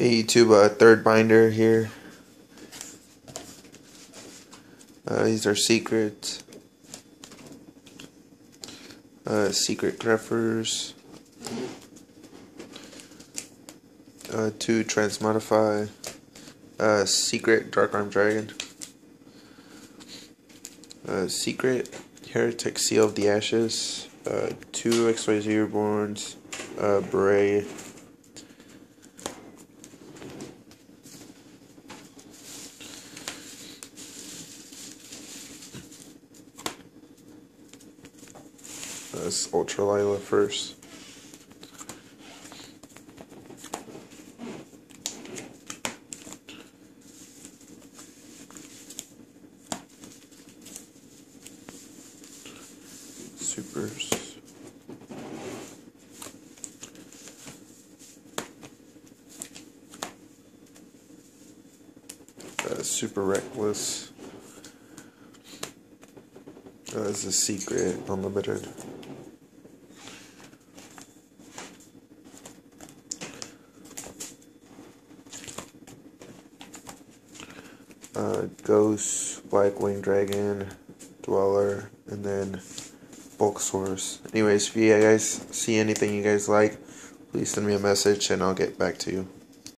Hey YouTube, uh, third binder here. Uh, these are secret. Uh, secret Grephers. Uh, two transmodify. Uh, secret dark arm dragon. Uh, secret hieratic seal of the ashes. Uh, two XYZ reborns. Uh, beret. That's Ultra Lyla first. Supers. Uh, super reckless. This is secret unlimited. Uh, Ghost, Blackwing Dragon, Dweller, and then Bulk Source. Anyways, if you guys see anything you guys like, please send me a message and I'll get back to you.